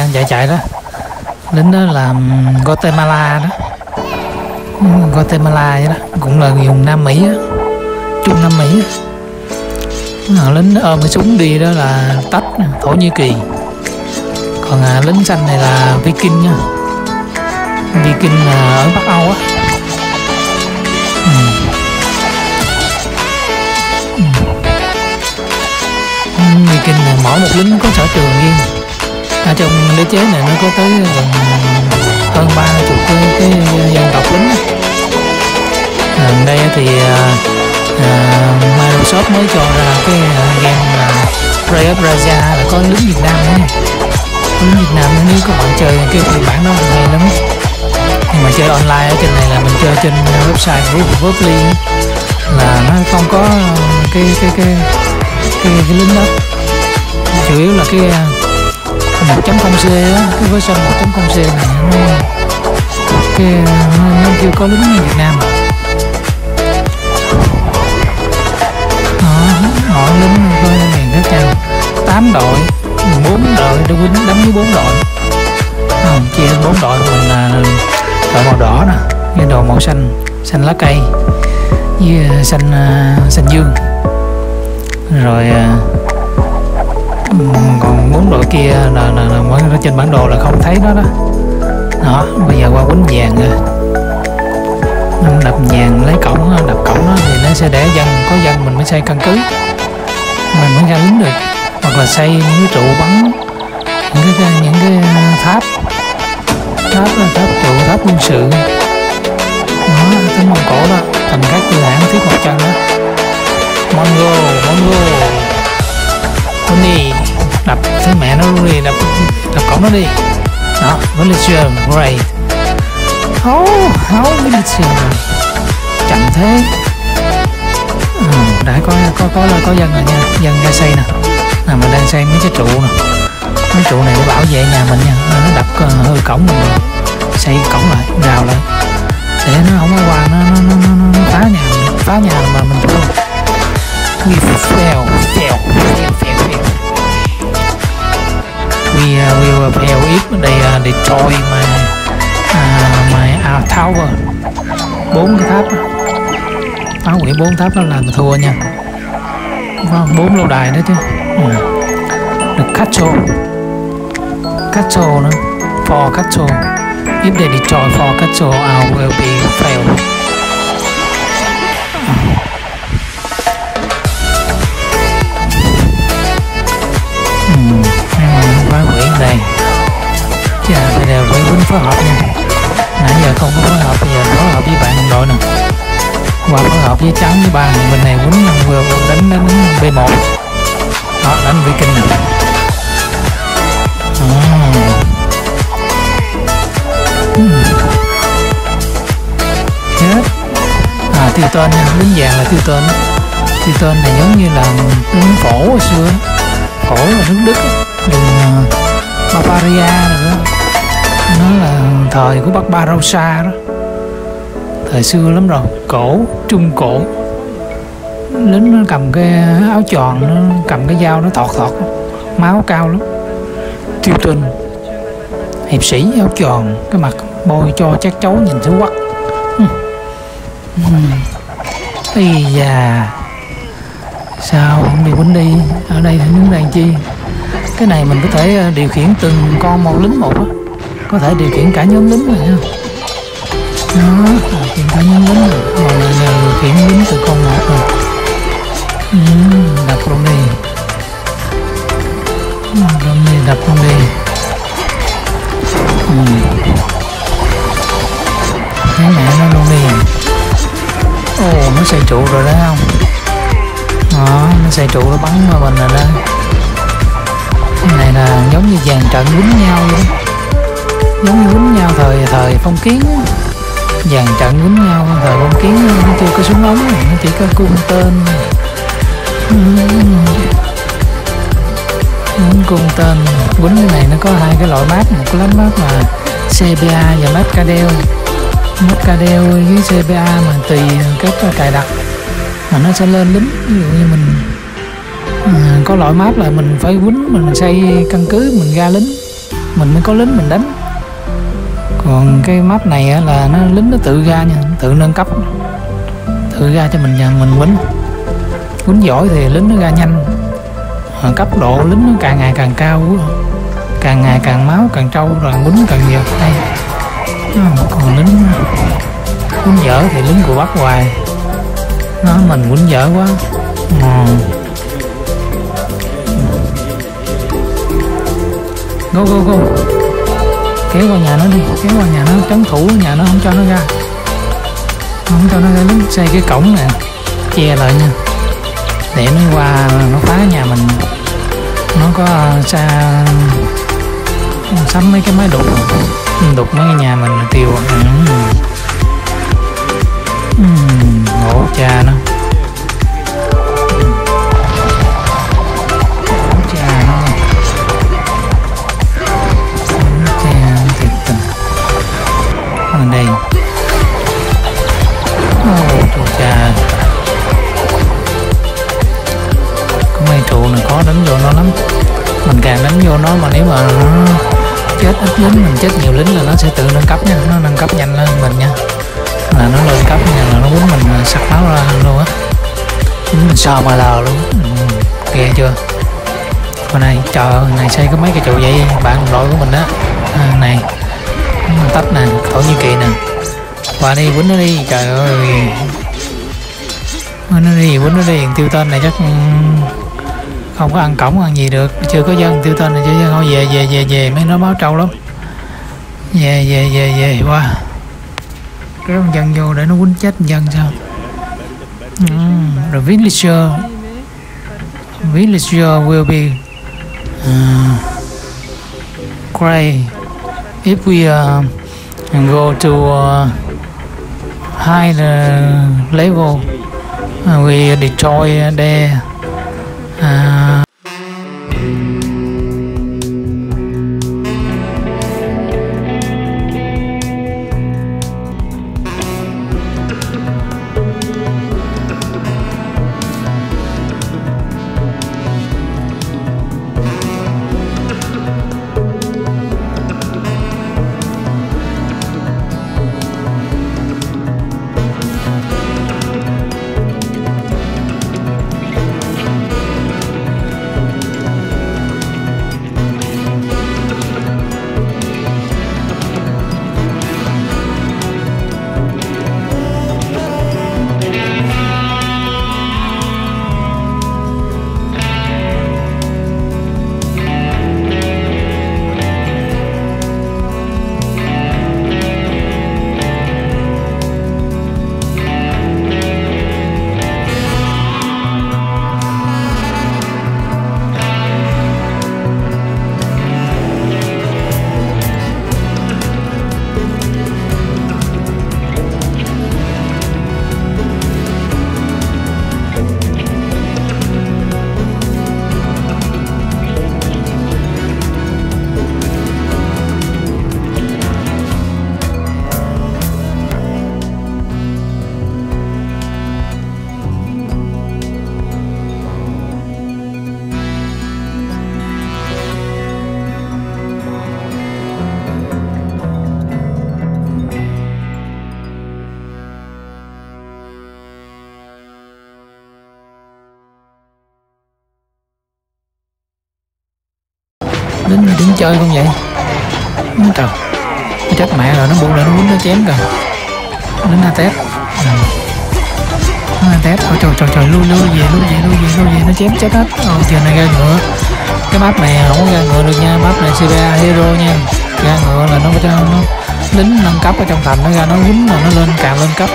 đang chạy chạy đó lính đó là Guatemala đó Guatemala vậy đó cũng là vùng Nam Mỹ đó. Trung Nam Mỹ ờ, đó. à, lính ôm cái súng đi đó là tách Thổ Nhĩ Kỳ còn à, lính xanh này là Viking nha Viking là ở Bắc Âu á. Ừ. Viking là mỗi một lính có sở trường riêng ở trong đế chế này nó có tới gần hơn ba chục cái, cái dân tộc lính gần ờ, đây thì à, Microsoft mới cho ra cái à, game Ray of Raja là có lính Việt Nam nữa có lính Việt Nam nếu các bạn chơi cái phiên bản đó hay lắm. Nhưng mà chơi online ở trên này là mình chơi trên website của Verbly là nó không có cái cái cái cái, cái lính đó. Chủ yếu là cái 1.0c á cái version 1.0c này nó cái nó, nó chưa có lính Việt Nam đó mỗi lính coi miền khác cao 8 đội 4 đội đã quýnh đánh với 4 đội à, chia 4 đội mình là đội màu đỏ nè với đội màu xanh xanh lá cây với xanh xanh dương rồi còn bốn đội kia là, là, là, là trên bản đồ là không thấy nó đó. Đó bây giờ qua quýnh vàng rồi đập vàng lấy cổng đập cổng đó thì nó sẽ để dân có dân mình mới xây căn cứ. Mình mới ra lính được. Hoặc là xây những cái trụ bắn những cái những cái ờ, tháp. Tháp là tháp trụ tháp quân sự. Đó tính mông cổ đó thành các tư hãng thiết một chân đó. Mongo con đi. Đập thấy mẹ nó luôn đi đập đập cổng nó đi. Đó vẫn là trường rồi hấu great oh how rồi chậm thế. Ừ, đã có có có là có dân rồi nha. Dân ra xây nè. À, mình đang xây mấy cái trụ nè. Mấy trụ này để bảo vệ nhà mình nha. Nó đập ờ, uh, hư cổng mình rồi. Xây cổng lại rào lại. Để nó không có qua nó nó, nó, nó, nó phá nhà mình. Phá nhà mà mình thua we fail uh, we will fail if they uh, destroy my uh, my uh, tower bốn cái tháp phá hủy bốn tháp đó là mình thua nha. Vâng, bốn lâu đài đó chứ. Ừ. được castle castle nữa. For castle if they destroy for castle I will be failed hợp với trắng với bàn mình này quýnh vừa đánh đánh b 1 đó, đánh viking kinh à. chết. À tiêu tên nha, lính vàng là tiêu tên. Tiêu tên này giống như là tướng phổ hồi xưa. Phổ là nước đức đường à, Bavaria nữa nó là thời của Barbarossa đó thời xưa lắm rồi. Cổ, trung cổ. Lính nó cầm cái áo tròn nó cầm cái dao nó thọt thọt. Máu cao lắm. Tiêu tinh, hiệp sĩ áo tròn cái mặt bôi cho chắc chấu nhìn thứ quắc. Hmm. Hmm. Ây da. Sao không đi quýnh đi? Ở đây thì đứng đàn chi? Cái này mình có thể ờ, điều khiển từng con một lính một á. Có thể điều khiển cả nhóm lính rồi ha nó Điều khiển cả nhóm lính rồi Còn này là điều khiển lính từ con một rồi ừ, Đập luôn đi con đi đập luôn đi ừ. Thấy mẹ nó luôn đi. Ồ nó xây trụ rồi đó không? Đó nó xây trụ nó bắn vào mình rồi đó. Cái này là giống như dàn trận quýnh nhau vậy giống như quýnh nhau thời thời phong kiến dàn trận quýnh nhau thời con kiến nó chưa có súng ống nó chỉ có cung tên. Muốn cung tên. Quýnh cái này nó có hai cái loại mát một cái mát là CBA và mát Cadel mát Cadel với CBA mà tùy cách cài đặt mà nó sẽ lên lính. Ví dụ như mình à, có loại map là mình phải quýnh mình xây căn cứ mình ra lính. Mình mới có lính mình đánh còn cái map này là nó lính nó tự ra nha tự nâng cấp. Tự ra cho mình nhà mình quýnh. Quýnh giỏi thì lính nó ra nhanh. À, cấp độ lính nó càng ngày càng cao càng ngày càng máu càng trâu rồi quýnh càng nhiều. Đây còn lính. Quýnh dở thì lính của bắt hoài. Nó mình quýnh dở quá. À. go go go kéo qua nhà nó đi. Kéo qua nhà nó trấn thủ nhà nó không cho nó ra. Không cho nó ra nó xây cái cổng nè. Che lại nha. Để nó qua nó phá nhà mình. Nó có à, xa sắm mấy cái máy đục. Đục mấy cái nhà mình tiêu. Ừ. Ừ, ngộ cha nó. Đây. Ồ, trời Có mấy trụ này khó đánh vô nó lắm. Mình càng đánh vô nó mà nếu mà nó chết ít lính mình chết nhiều lính là nó sẽ tự nâng cấp nha. Nó nâng cấp nhanh lên mình nha. Là nó lên cấp nha là nó muốn mình à, sặc máu ra luôn á. Mình sò mà lờ luôn. Ừ, ghê chưa? Hôm nay chờ này xây có mấy cái trụ vậy? Bạn đội của mình á, à, này tách nè thổ như kỳ nè. Qua đi quýnh nó đi trời ơi. Quýnh nó đi quýnh nó đi tiêu tên này chắc ừ, không có ăn cổng ăn gì được. Chưa có dân tiêu tên này chưa dân thôi về về về về mấy nó báo trâu lắm. Về về về về qua. Kéo dân vô để nó quýnh chết dân sao? Ừ, mm, viết villager. Villager will be ờ, uh, cray if we uh, go to uh, high uh, level uh, we destroy the uh, chơi con vậy? Trời chết mẹ rồi, nó buông lại, nó quýnh, nó chém kìa nó na tép nó na tép ôi trời trời trời, lui lui, về lui về lui về lui, về, nó chém chết hết. Ôi giờ này ra ngựa. Cái map này không có ra ngựa được nha. Map này CBA hero nha. Ra ngựa là nó cho nó lính nâng cấp ở trong thành nó ra. Nó quýnh mà nó lên càng lên cấp.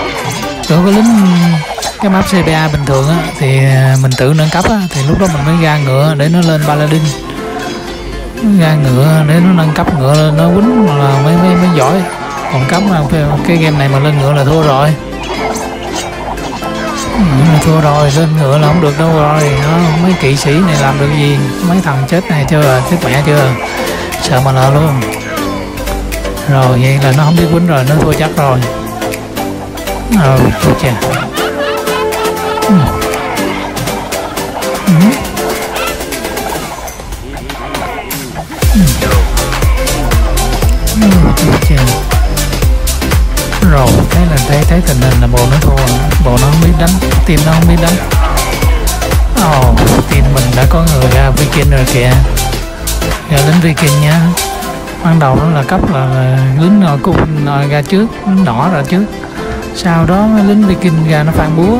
Rồi có lính, cái map CBA bình thường á, thì mình tự nâng cấp á, thì lúc đó mình mới ra ngựa để nó lên paladin ra ngựa, để nó nâng cấp ngựa lên, nó quýnh là mới mới mới giỏi. Còn cấp mà cái game này mà lên ngựa là thua rồi. Thua rồi, lên ngựa là không được đâu rồi. Nó mấy kỵ sĩ này làm được gì? Mấy thằng chết này chưa? Chết mẹ chưa? Sợ mà lợ luôn. Rồi, vậy là nó không biết quýnh rồi, nó thua chắc rồi. Rồi, thua chà. Ừ. Chà. rồi thấy là thấy thấy tình hình là bộ nó thua bộ nó không biết đánh team nó không biết đánh. Ồ oh, team mình đã có người ra viking rồi kìa. Ra lính viking nha. Ban đầu nó là cấp là, lính nọ cung ờ, ra trước lính đỏ ra trước. Sau đó lính viking ra nó phản búa.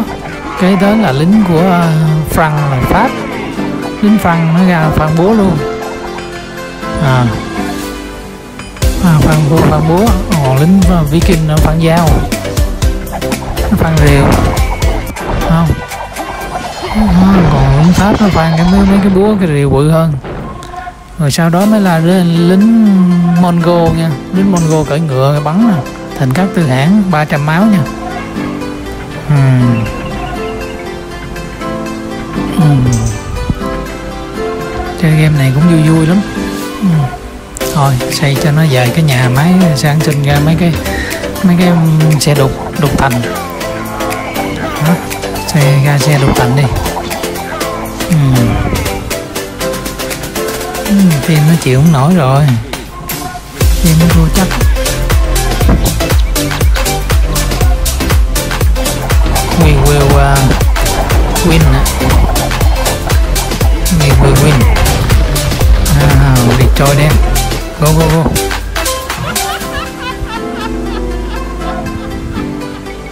Kế tới là lính của uh, frank là pháp. Lính frank nó ra phản búa luôn. À à, phan búa phan búa còn lính và viking nó phan dao nó rìu. Không. À, còn lính pháp nó phan cái mấy, mấy cái búa cái rìu bự hơn. Rồi sau đó mới là lính mongol nha. Lính mongol cởi ngựa bắn nè. Thành các tư hãng 300 máu nha. Uhm. Uhm. chơi game này cũng vui vui lắm. Uhm thôi xây cho nó dài cái nhà máy sản sinh ra mấy cái mấy cái um, xe đục đục thành. Đó xây ra xe đục thành đi. Uhm. phim nó chịu không nổi rồi. Phim nó thua chắc We will uh, win We will win. À, Đi trôi đen. Go go go.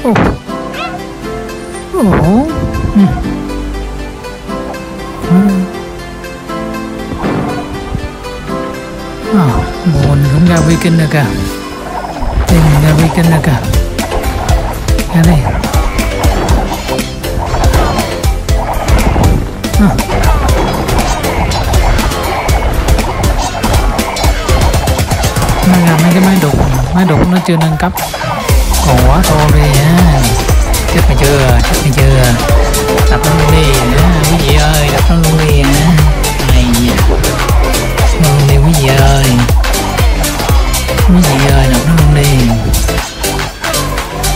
Oh. Oh. Hmm. Mm. à, buồn cũng ra vi kinh được kìa. Tìm ra vi kinh được kìa. Ra đây cái máy đục Máy đục nó chưa nâng cấp. Còn quá thô đi á Chết mày chưa, chết mày chưa. Đập nó luôn đi, quý vị ơi, đập nó luôn đi hả Mày luôn đi quý vị ơi. Quý vị ơi đập nó luôn đi.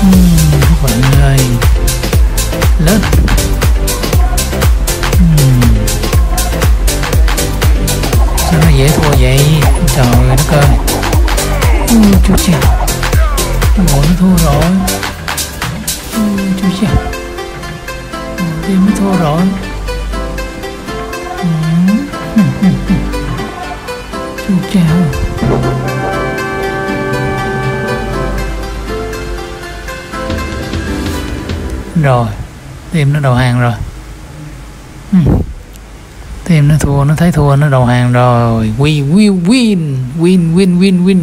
Uhm, bạn ơi. Lớn. Uhm. sao nó dễ thua vậy? Trời đất ơi ui chú cha Bỏ nó thua rồi. Ui chú cha tim nó thua rồi. Ừ. Chú cha rồi tim nó đầu hàng rồi. Tim nó thua, nó thấy thua, nó đầu hàng rồi. We will win win win win win.